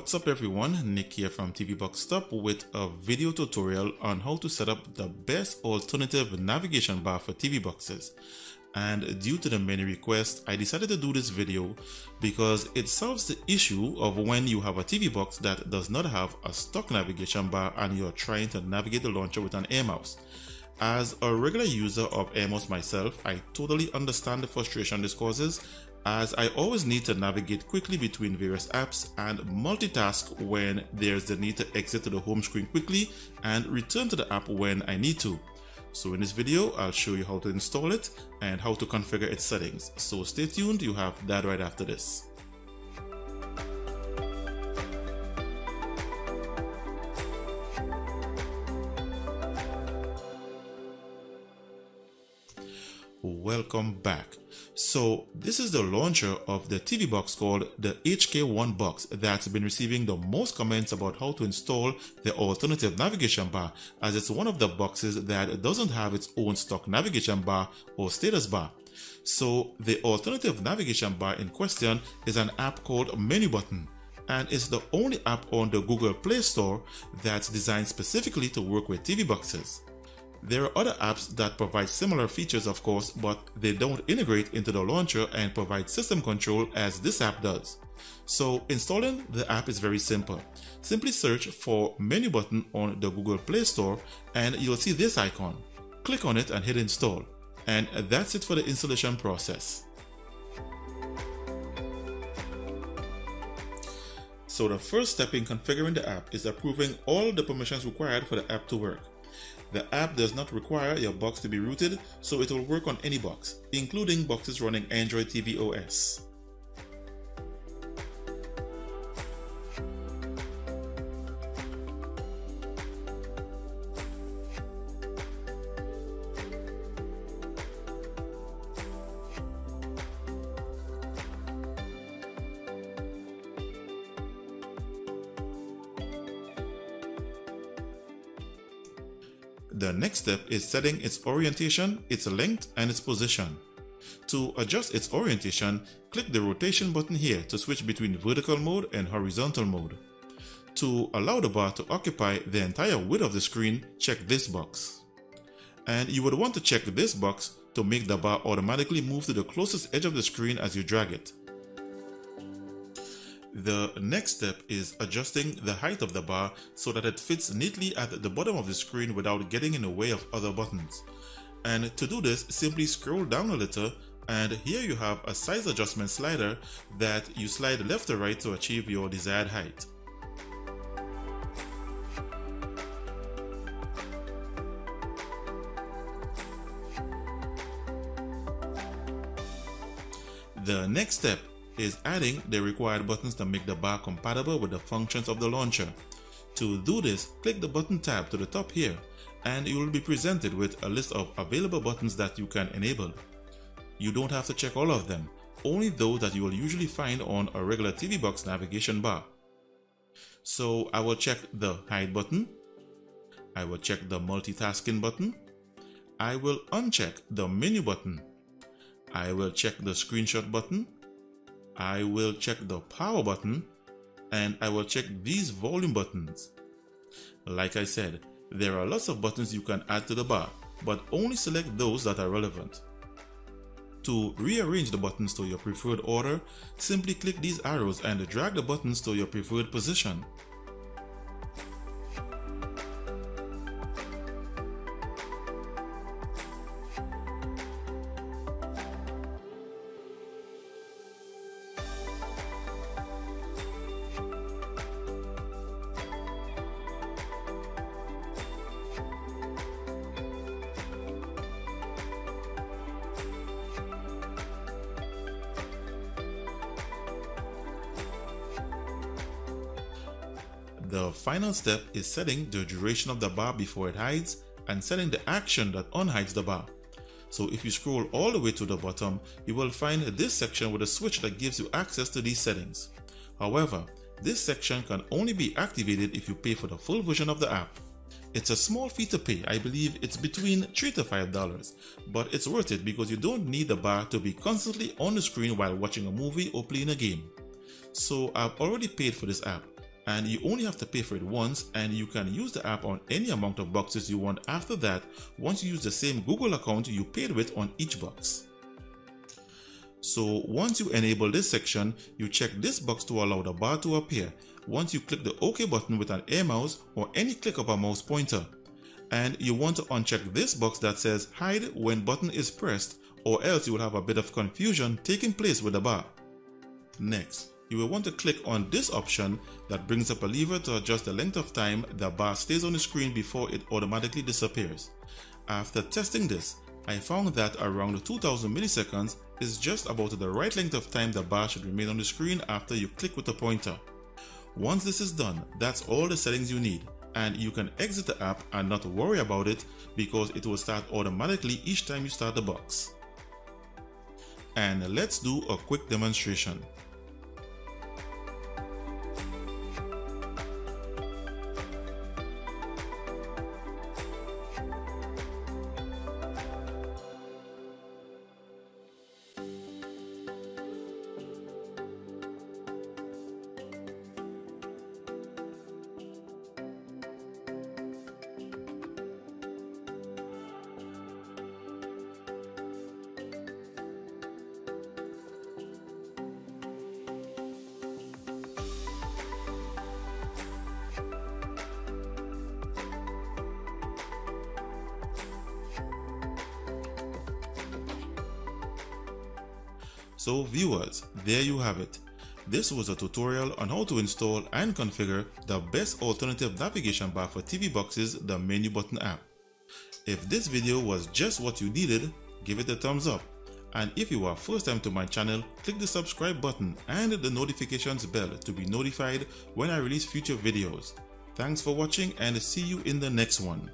What's up everyone, Nick here from TV Box Stop with a video tutorial on how to set up the best alternative navigation bar for TV boxes. And due to the many requests, I decided to do this video because it solves the issue of when you have a TV box that does not have a stock navigation bar and you're trying to navigate the launcher with an air mouse. As a regular user of AirMouse myself, I totally understand the frustration this causes as I always need to navigate quickly between various apps and multitask when there's the need to exit to the home screen quickly and return to the app when I need to. So in this video, I'll show you how to install it and how to configure its settings. So stay tuned, you have that right after this. Welcome back. So this is the launcher of the TV box called the HK1 box that's been receiving the most comments about how to install the alternative navigation bar as it's one of the boxes that doesn't have its own stock navigation bar or status bar. So the alternative navigation bar in question is an app called Menu Button and it's the only app on the Google Play Store that's designed specifically to work with TV boxes. There are other apps that provide similar features of course, but they don't integrate into the launcher and provide system control as this app does. So installing the app is very simple. Simply search for menu button on the Google Play Store and you'll see this icon. Click on it and hit install. And that's it for the installation process. So the first step in configuring the app is approving all the permissions required for the app to work. The app does not require your box to be rooted, so it will work on any box, including boxes running Android TV OS. The next step is setting its orientation, its length, and its position. To adjust its orientation, click the rotation button here to switch between vertical mode and horizontal mode. To allow the bar to occupy the entire width of the screen, check this box. And you would want to check this box to make the bar automatically move to the closest edge of the screen as you drag it. The next step is adjusting the height of the bar so that it fits neatly at the bottom of the screen without getting in the way of other buttons. And to do this, simply scroll down a little and here you have a size adjustment slider that you slide left or right to achieve your desired height. The next step is adding the required buttons to make the bar compatible with the functions of the launcher. To do this, click the button tab to the top here and you will be presented with a list of available buttons that you can enable. You don't have to check all of them, only those that you will usually find on a regular TV box navigation bar. So I will check the hide button, I will check the multitasking button, I will uncheck the menu button, I will check the screenshot button, I will check the power button and I will check these volume buttons. Like I said, there are lots of buttons you can add to the bar, but only select those that are relevant. To rearrange the buttons to your preferred order, simply click these arrows and drag the buttons to your preferred position. The final step is setting the duration of the bar before it hides and setting the action that unhides the bar. So if you scroll all the way to the bottom, you will find this section with a switch that gives you access to these settings. However, this section can only be activated if you pay for the full version of the app. It's a small fee to pay, I believe it's between 3 to $5, but it's worth it because you don't need the bar to be constantly on the screen while watching a movie or playing a game. So I've already paid for this app and you only have to pay for it once and you can use the app on any amount of boxes you want after that once you use the same Google account you paid with on each box. So once you enable this section, you check this box to allow the bar to appear once you click the OK button with an air mouse or any click of a mouse pointer. And you want to uncheck this box that says hide when button is pressed or else you will have a bit of confusion taking place with the bar. Next, you will want to click on this option that brings up a lever to adjust the length of time the bar stays on the screen before it automatically disappears. After testing this, I found that around 2000 milliseconds is just about the right length of time the bar should remain on the screen after you click with the pointer. Once this is done, that's all the settings you need and you can exit the app and not worry about it because it will start automatically each time you start the box. And let's do a quick demonstration. So viewers, there you have it. This was a tutorial on how to install and configure the best alternative navigation bar for TV boxes, the menu button app. If this video was just what you needed, give it a thumbs up. And if you are first time to my channel, click the subscribe button and the notifications bell to be notified when I release future videos. Thanks for watching and see you in the next one.